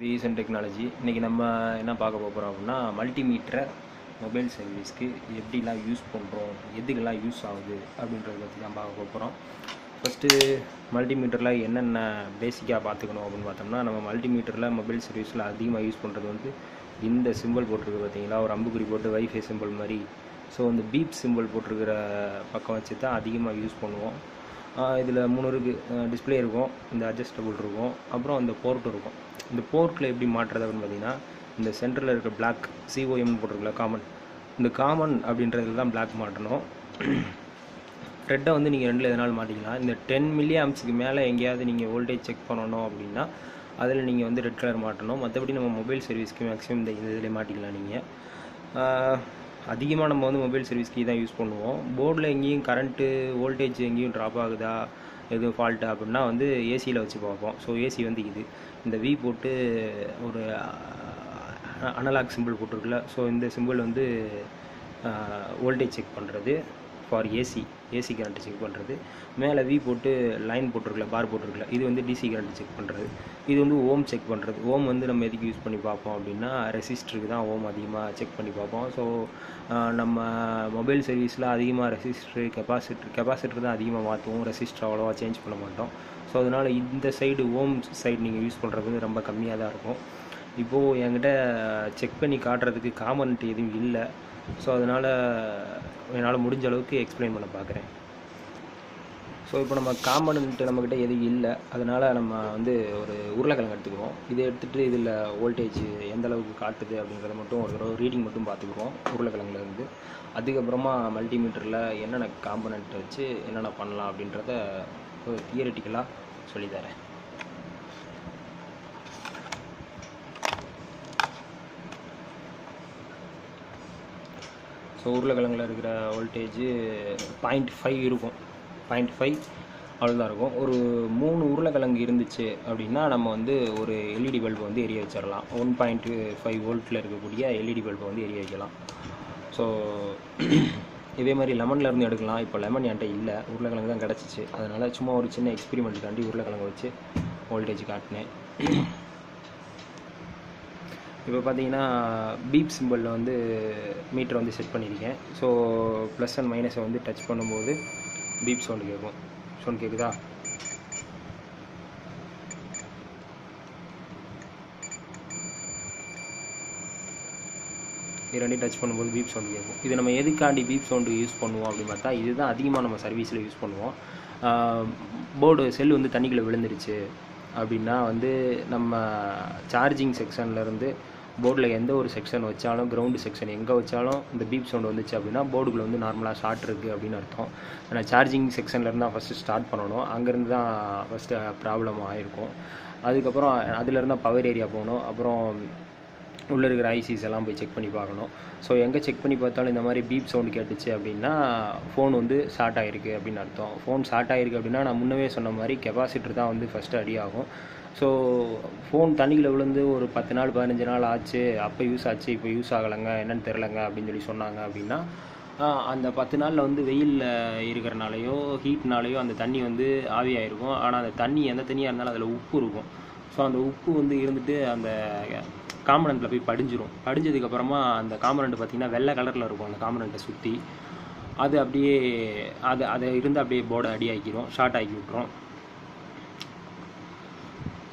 இது ஈசன் டெக்னாலஜி இன்றைக்கி நம்ம என்ன பார்க்க போகிறோம் அப்படின்னா மல்டிமீட்டரை மொபைல் சர்வீஸ்க்கு எப்படிலாம் யூஸ் பண்ணுறோம் எதுக்கெல்லாம் யூஸ் ஆகுது அப்படின்றத பற்றி தான் பார்க்க போகிறோம் ஃபஸ்ட்டு மல்டிமீட்டரில் என்னென்ன பேசிக்காக பார்த்துக்கணும் அப்படின்னு பார்த்தோம்னா நம்ம மல்டிமீட்டரில் மொபைல் சர்வீஸில் அதிகமாக யூஸ் பண்ணுறது வந்து இந்த சிம்பிள் போட்டிருக்கு பார்த்தீங்களா? ஒரு அம்புக்குறி போட்டு வைஃபை சிம்பிள் மாதிரி. ஸோ இந்த பீப் சிம்பிள் போட்டிருக்கிற பக்கம் வச்சு தான் அதிகமாக யூஸ் பண்ணுவோம். இதில் மூணு இருக்குது டிஸ்பிளே இருக்கும் இந்த அட்ஜஸ்டபுள் இருக்கும். அப்புறம் அந்த போர்ட் இருக்கும். இந்த போர்ட்டில் எப்படி மாற்றுறது அப்படின்னு பார்த்தீங்கன்னா இந்த சென்டரில் இருக்க பிளாக் சிஓஎம் போட்டிருக்கல காமன் இந்த காமன் அப்படின்றதுல தான் பிளாக் மாட்டணும். ரெட்டை வந்து நீங்கள் ரெண்டில் எதனால் மாட்டிக்கலாம் இந்த டென் மில்லி ஆம்ஸுக்கு மேலே எங்கேயாவது நீங்கள் வோல்டேஜ் செக் பண்ணணும் அப்படின்னா அதில் நீங்கள் வந்து ரெட் கலர் மாட்டணும். மற்றபடி நம்ம மொபைல் சர்வீஸ்க்கு மேக்ஸிமம் இந்த இந்த இதில் மாட்டிக்கலாம் நீங்கள் அதிகமாக நம்ம வந்து மொபைல் சர்வீஸ்க்கு தான் யூஸ் பண்ணுவோம். போர்டில் எங்கேயும் கரண்ட்டு வோல்டேஜ் எங்கேயும் ட்ராப் ஆகுதா? எதுவும் ஃபால்ட்டு அப்படின்னா வந்து ஏசியில் வச்சு பார்ப்போம். ஸோ ஏசி வந்து இது. இந்த வி போட்டு ஒரு அனலாக் சிம்பிள் போட்டிருக்குல்ல. ஸோ இந்த சிம்பிள் வந்து வோல்டேஜ் செக் பண்ணுறது for AC AC current check பண்ணுறது மேலே வி போட்டு லைன் போட்டிருக்கல பார் போட்டிருக்கல இது வந்து டிசி கரண்ட் செக் பண்ணுறது இது வந்து ஓம் செக் பண்ணுறது ஓம் வந்து நம்ம எதுக்கு யூஸ் பண்ணி பார்ப்போம் அப்படின்னா ரெசிஸ்டருக்கு தான் ஓம் அதிகமாக செக் பண்ணி பார்ப்போம். ஸோ நம்ம மொபைல் சர்வீஸில் அதிகமாக ரெசிஸ்டர் கெப்பாசிட்டர் கெப்பாசிட்டர் தான் அதிகமாக மாற்றுவோம் ரெசிஸ்டர் அவ்வளோவா சேஞ்ச் பண்ண மாட்டோம். ஸோ அதனால் இந்த சைடு ஓம் சைடு நீங்கள் யூஸ் பண்ணுறது வந்து ரொம்ப கம்மியாக தான் இருக்கும். இப்போது என்கிட்ட செக் பண்ணி காட்டுறதுக்கு காமன்ட் எதுவும் இல்லை. ஸோ அதனால் என்னால் முடிஞ்ச அளவுக்கு எக்ஸ்பிளைன் பண்ண பார்க்குறேன் ஸோ இப்போ நம்ம காம்பனண்ட் நம்மக்கிட்ட எதுவும் இல்லை அதனால் நம்ம வந்து ஒரு உருளைக்கிழங்கு எடுத்துக்கிறோம் இதை எடுத்துகிட்டு இதில் வோல்டேஜ் எந்த அளவுக்கு காட்டுது அப்படிங்கிறத மட்டும் ஒரு தடவை ரீடிங் மட்டும் பார்த்துக்குறோம் உருளைக்கிழங்குலேருந்து அதுக்கப்புறமா மல்டிமீட்டரில் என்னென்ன காம்பனண்ட் வச்சு என்னென்ன பண்ணலாம் அப்படின்றத ஒரு தியரிட்டிக்கலாக சொல்லித்தரேன் ஸோ உருளைக்கிழங்குல இருக்கிற வோல்டேஜ் பாயிண்ட் ஃபைவ் இருக்கும். பாயிண்ட் ஃபைவ் அவ்வளோதான் இருக்கும். ஒரு மூணு உருளைக்கிழங்கு இருந்துச்சு அப்படின்னா நம்ம வந்து ஒரு எல்இடி பல்பு வந்து எரிய வச்சிடலாம் ஒன் பாயிண்ட் ஃபைவ் வோல்ட்டில் இருக்கக்கூடிய எல்இடி பல்பு வந்து எரிய வைக்கலாம். ஸோ இதே மாதிரி லெமன்லேருந்து எடுக்கலாம். இப்போ லெமன் என்கிட்ட இல்லை. உருளைக்கிழங்கு தான் கிடச்சிச்சு. அதனால் சும்மா ஒரு சின்ன எக்ஸ்பெரிமெண்ட்டுக்காண்டி உருளைக்கிழங்கு வச்சு வோல்டேஜ் காட்டினேன். இப்போ பார்த்தீங்கன்னா பீப் சிம்பிளில் வந்து மீட்டரை வந்து செட் பண்ணியிருக்கேன். ஸோ ப்ளஸ் அண்ட் மைனஸை வந்து டச் பண்ணும்போது பீப் சவுண்டு கேட்கும். சவுண்ட் கேட்குதா? இது ரெண்டையும் டச் பண்ணும்போது பீப் சவுண்டு கேட்கும். இது நம்ம எதுக்காண்டி பீப் சவுண்டு யூஸ் பண்ணுவோம் அப்படின்னு பார்த்தா இதுதான் அதிகமாக நம்ம சர்வீஸில் யூஸ் பண்ணுவோம். போர்டு செல் வந்து தண்ணிக்குள்ளே விழுந்துருச்சு அப்படின்னா வந்து நம்ம சார்ஜிங் செக்ஷன்லேருந்து போர்டில் எந்த ஒரு செக்ஷன் வச்சாலும் கிரவுண்டு செக்ஷன் எங்கே வச்சாலும் இந்த பீப் சவுண்ட் வந்துச்சு அப்படின்னா போர்டுக்குள்ளே வந்து நார்மலாக ஷார்ட் இருக்குது அப்படின்னு அர்த்தம். ஆனால் சார்ஜிங் செக்ஷன்லேருந்து தான் ஃபஸ்ட்டு ஸ்டார்ட் பண்ணணும். அங்கேருந்து தான் ஃபஸ்ட்டு ப்ராப்ளம் ஆகிருக்கும் அதுக்கப்புறம் அதுலேருந்து தான் பவர் ஏரியா போகணும். அப்புறம் உள்ளே இருக்கிற ஐசிஸ் எல்லாம் போய் செக் பண்ணி பார்க்கணும். ஸோ எங்கே செக் பண்ணி பார்த்தாலும் இந்த மாதிரி பீப் சவுண்ட் கேட்டுச்சு அப்படின்னா ஃபோன் வந்து ஷார்ட் ஆகிருக்கு அப்படின்னு அர்த்தம். ஃபோன் ஷார்ட் ஆகிருக்கு அப்படின்னா நான் முன்னவே சொன்ன மாதிரி கெப்பாசிட்டர் தான் வந்து ஃபஸ்ட்டு அடி ஆகும். ஸோ ஃபோன் தண்ணியில் விழுந்து ஒரு பத்து நாள் பதினஞ்சு நாள் ஆச்சு. அப்போ யூஸ் ஆச்சு இப்போ யூஸ் ஆகலைங்க. என்னென்னு தெரிலங்க அப்படின்னு சொல்லி சொன்னாங்க அப்படின்னா அந்த பத்து நாளில் வந்து வெயிலில் இருக்கிறனாலையோ ஹீட்னாலேயோ அந்த தண்ணி வந்து ஆவியாயிருக்கும் ஆனால் அந்த தண்ணி எந்த தண்ணியாக இருந்தாலும் அதில் உப்பு இருக்கும். ஸோ அந்த உப்பு வந்து இருந்துட்டு அந்த காம்பனண்ட்டில் போய் படிஞ்சிரும். படிஞ்சதுக்கப்புறமா அந்த காம்பனண்ட் பார்த்திங்கன்னா வெள்ளை கலரில் இருக்கும் அந்த காம்பனண்ட்டை சுற்றி அது அப்படியே அது அதை இருந்து அப்படியே போர்டை அடி ஆக்கிரும். ஷார்ட் ஆக்கி விட்ரும்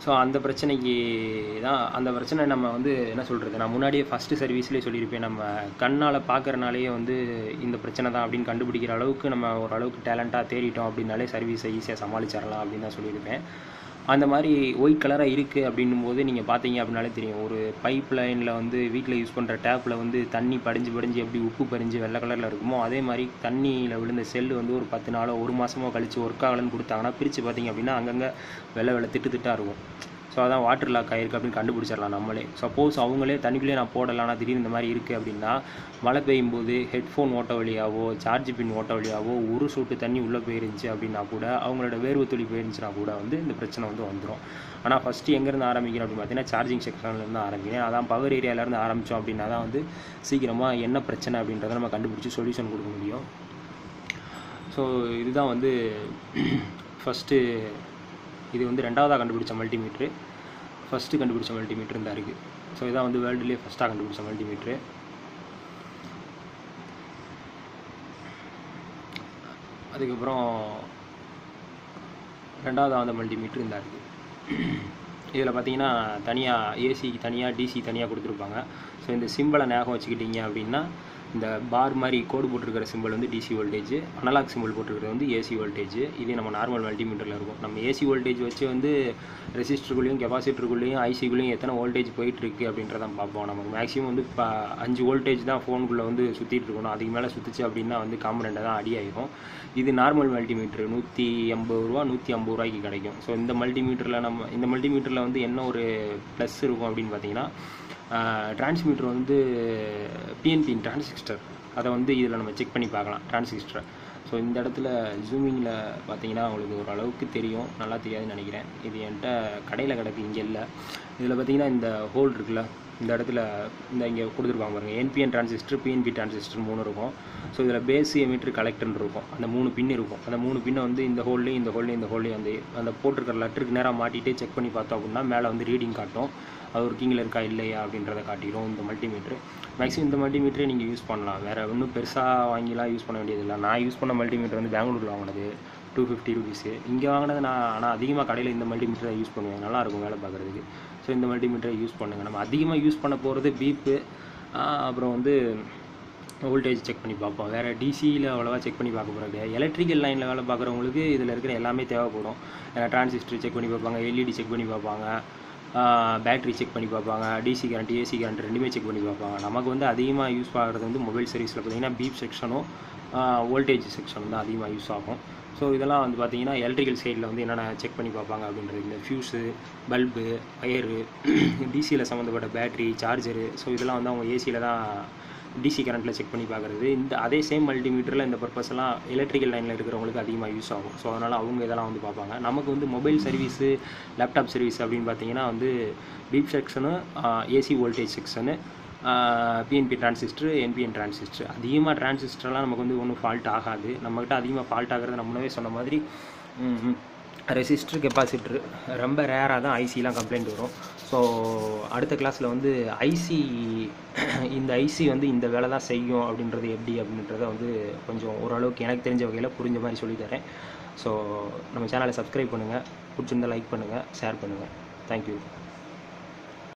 ஸோ அந்த பிரச்சனைக்கு தான் அந்த பிரச்சனை நம்ம வந்து என்ன சொல்கிறது நான் முன்னாடியே ஃபஸ்ட்டு சர்வீஸ்லேயே சொல்லியிருப்பேன். நம்ம கண்ணால் பார்க்குறனாலேயே வந்து இந்த பிரச்சனை தான் அப்படின்னு கண்டுபிடிக்கிற அளவுக்கு நம்ம ஓரளவுக்கு டேலண்ட்டாக தேடிட்டோம் அப்படின்னாலே சர்வீஸை ஈஸியாக சமாளிச்சிடலாம் அப்படின்னு தான் சொல்லியிருப்பேன். அந்த மாதிரி ஒயிட் கலராக இருக்குது அப்படின்னும் போது நீங்கள் பார்த்தீங்க அப்படின்னாலே தெரியும். ஒரு பைப் லைனில் வந்து வீட்டில் யூஸ் பண்ணுற டேப்பில் வந்து தண்ணி படிஞ்சு படிஞ்சு எப்படி உப்பு பறிஞ்சு வெள்ளை கலரில் இருக்குமோ அதே மாதிரி தண்ணியில் விழுந்த செல்லு வந்து ஒரு பத்து நாளோ ஒரு மாதமோ கழித்து ஒர்க் ஆகலன்னு கொடுத்தாங்கன்னா பிரித்து பார்த்தீங்க அப்படின்னா அங்கங்கே வெள்ளை வெள்ளை திட்டு திட்டாக இருக்கும். ஸோ அதான் வாட்டர் லாக் ஆகிருக்கு அப்படின்னு கண்டுபிடிச்சிடலாம் நம்மளே. சப்போஸ் அவங்களே தண்ணிக்குள்ளேயே நான் போடலாம் திடீர்னு இந்த மாதிரி இருக்குது அப்படின்னா மழை பெய்யும் போது ஹெட்ஃபோன் ஓட்ட வழியாவோ சார்ஜ் பின் ஓட்ட வழியாவோ ஒரு சொட்டு தண்ணி உள்ளே போயிருந்துச்சு அப்படின்னா கூட அவங்களோட வேர்வை துளி போயிருந்துச்சுன்னா கூட வந்து இந்த பிரச்சனை வந்து வந்துடும் ஆனால் ஃபஸ்ட்டு எங்கேருந்து ஆரம்பிக்கிறோம் அப்படின்னு பார்த்தீங்கன்னா சார்ஜிங் செக்ஷன்லேருந்து ஆரம்பிக்கிறேன். அதான் பவர் ஏரியாவிலேருந்து ஆரம்பித்தோம் அப்படின்னா தான் வந்து சீக்கிரமாக என்ன பிரச்சனை அப்படின்றத நம்ம கண்டுபிடிச்சி சொல்யூஷன் கொடுக்க முடியும். ஸோ இதுதான் வந்து ஃபஸ்ட்டு இது வந்து ரெண்டாவதாக கண்டுபிடிச்ச மல்டிமீட்ரு ஃபஸ்ட்டு கண்டுபிடிச்ச மல்டிமீட்டர் இந்த இருக்குது ஸோ இதான் வந்து வேர்ல்டுலேயே ஃபஸ்ட்டாக கண்டுபிடிச்ச மல்டிமீட்ரு அதுக்கப்புறம் ரெண்டாவது அந்த மல்டிமீட்ரு இந்த இருக்குது இதில் பார்த்தீங்கன்னா தனியாக ஏசிக்கு தனியாக டிசி தனியாக கொடுத்துருப்பாங்க. ஸோ இந்த சிம்பிளை ஞாபகம் வச்சுக்கிட்டீங்க அப்படின்னா இந்த பார் மாதிரி கோடு போட்டிருக்கிற சிம்பிள் வந்து டிசி வோல்டேஜ் அனலாக் சிம்பிள் போட்டிருக்கிறது வந்து ஏசி வோல்டேஜ் இதே நம்ம நார்மல் மல்டிமீட்டரில் இருக்கும். நம்ம ஏசி வோல்டேஜ் வச்சு வந்து ரெசிஸ்டருக்குள்ளேயும் கெப்பாசிட்டருக்குள்ளேயும் ஐசிக்குள்ளேயும் எத்தனை வோல்டேஜ் போயிட்டுருக்கு அப்படின்றதான் பார்ப்போம். நமக்கு மேக்ஸிமம் வந்து இப்போ அஞ்சு வோல்டேஜ் தான் ஃபோனுக்குள்ளே வந்து சுற்றிட்டு இருக்கணும். அதுக்கு மேலே சுற்றிச்சு அப்படின்னா வந்து காம்பனண்ட்டை தான் அடி ஆகிடும் இது நார்மல் மல்டிமீட்ரு நூற்றி எண்பது ரூபா நூற்றி ஐம்பது ரூபாய்க்கு கிடைக்கும். ஸோ இந்த மல்டிமீட்டரில் நம்ம இந்த மல்டிமீட்டரில் வந்து என்ன ஒரு ப்ளஸ் இருக்கும் அப்படின்னு பார்த்தீங்கன்னா டிரான்ஸ்மீட்டர் வந்து பிஎன்பி டிரான்சிஸ்டர் அதை வந்து இதில் நம்ம செக் பண்ணி பார்க்கலாம் டிரான்சிஸ்டரை ஸோ இந்த இடத்துல ஜூமிங்கில் பார்த்தீங்கன்னா உங்களுக்கு ஓரளவுக்கு தெரியும். நல்லா தெரியாதுன்னு நினைக்கிறேன். இது என்கிட்ட கடையில் கிடக்கு இங்கே இல்லை. இதில் பார்த்தீங்கன்னா இந்த ஹோல் இருக்குல்ல இந்த இடத்துல இந்த இங்கே கொடுத்துருப்பாங்க பாருங்க. என்பிஎன் டிரான்சிஸ்டர் பிஎன்பி டிரான்சிஸ்டர் மூணு இருக்கும். ஸோ இதில் பேஸ் எமீட்டர் கலெக்டர்னு இருக்கும். அந்த மூணு பின் இருக்கும். அந்த மூணு பின்னை வந்து இந்த ஹோல்லையும் இந்த ஹோல்லையும் இந்த ஹோல்லையும் அந்த அந்த போட்டிருக்கிற லெட்டருக்கு நேராக மாட்டிகிட்டே செக் பண்ணி பார்த்தோம் அப்படின்னா மேலே வந்து ரீடிங் காட்டும். அது ஒர்க்கிங்கில் இருக்கா இல்லையா அப்படின்றத காட்டிடும் இந்த மல்டிமீட்ரு. மேக்ஸிமம் இந்த மல்டிமீட்டரே நீங்கள் யூஸ் பண்ணலாம். வேறு ஒன்றும் பெருசாக வாங்கிலாம் யூஸ் பண்ண வேண்டியதில்லை. நான் யூஸ் பண்ண மல்டிமீட்டர் வந்து பெங்களூரில் வாங்கினது டூ ஃபிஃப்டி ருபீஸு இங்கே வாங்கினது நான் ஆனால் அதிகமாக கடையில் இந்த மல்டிமீட்டரை யூஸ் பண்ணுவேன். நல்லாயிருக்கும் வேலை பார்க்குறதுக்கு. ஸோ இந்த மல்டிமீட்டரை யூஸ் பண்ணுங்கள் நம்ம அதிகமாக யூஸ் பண்ண போகிறது பீப்பு அப்புறம் வந்து வோல்டேஜ் செக் பண்ணி பார்ப்போம். வேறு டிசியில் அவ்வளோவா செக் பண்ணி பார்க்க போகிறது எலக்ட்ரிக்கல் லைனில் வேலை பார்க்குறவங்களுக்கு இதில் இருக்கிற எல்லாமே தேவைப்படும். டிரான்சிஸ்டர் செக் பண்ணி பார்ப்பாங்க எல்இடி செக் பண்ணி பார்ப்பாங்க. பேட்ரி செக் பண்ணி பார்ப்பாங்க டிசி கரண்ட் ஏசி கரண்ட் ரெண்டுமே செக் பண்ணி பார்ப்பாங்க. நமக்கு வந்து அதிகமாக யூஸ் ஆகிறது வந்து மொபைல் சர்வீஸில் பார்த்தீங்கன்னா பீப் செக்ஷனும் வோல்டேஜ் செக்ஷனும் தான் அதிகமாக யூஸ் ஆகும். ஸோ இதெல்லாம் வந்து பார்த்திங்கன்னா எலக்ட்ரிக்கல் சைடில் வந்து என்னென்ன செக் பண்ணி பார்ப்பாங்க அப்படின்றது. இந்த ஃபியூஸு பல்பு ஒயரு டிசியில் சம்மந்தப்பட்ட பேட்ரி சார்ஜரு ஸோ இதெல்லாம் வந்து அவங்க ஏசியில் தான் டிசி கரண்ட்டில் செக் பண்ணி பார்க்குறது இந்த அதே சேம் மல்டிமீட்டரில் இந்த பர்பஸ் எல்லாம் எலக்ட்ரிக்கல் லைனில் இருக்கிறவங்களுக்கு அதிகமாக யூஸ் ஆகும். ஸோ அதனால் அவங்க இதெல்லாம் வந்து பார்ப்பாங்க. நமக்கு வந்து மொபைல் சர்வீஸு லேப்டாப் சர்வீஸ் அப்படின்னு பார்த்தீங்கன்னா வந்து beep section AC voltage section PNP transistor NPN transistor அதிகமாக டிரான்சிஸ்டர்லாம் நமக்கு வந்து ஒன்றும் ஃபால்ட் ஆகாது. நம்மக்கிட்ட அதிகமாக ஃபால்ட் ஆகிறது நம்ம முன்னவே சொன்ன மாதிரி ரெசிஸ்டர் கெப்பாசிட்டர் ரொம்ப ரேராக தான் ஐசிலாம் கம்ப்ளைண்ட் வரும். ஸோ அடுத்த கிளாஸில் வந்து ஐசி இந்த ஐசி வந்து இந்த வேலை தான் செய்யும் அப்படின்றது எப்படி அப்படின்றத வந்து கொஞ்சம் ஓரளவுக்கு எனக்கு தெரிஞ்ச வகையில் புரிஞ்ச மாதிரி சொல்லித்தரேன் ஸோ நம்ம சேனலை சப்ஸ்கிரைப் பண்ணுங்கள் பிடிச்சிருந்தா லைக் பண்ணுங்கள் ஷேர் பண்ணுங்கள் தேங்க்யூ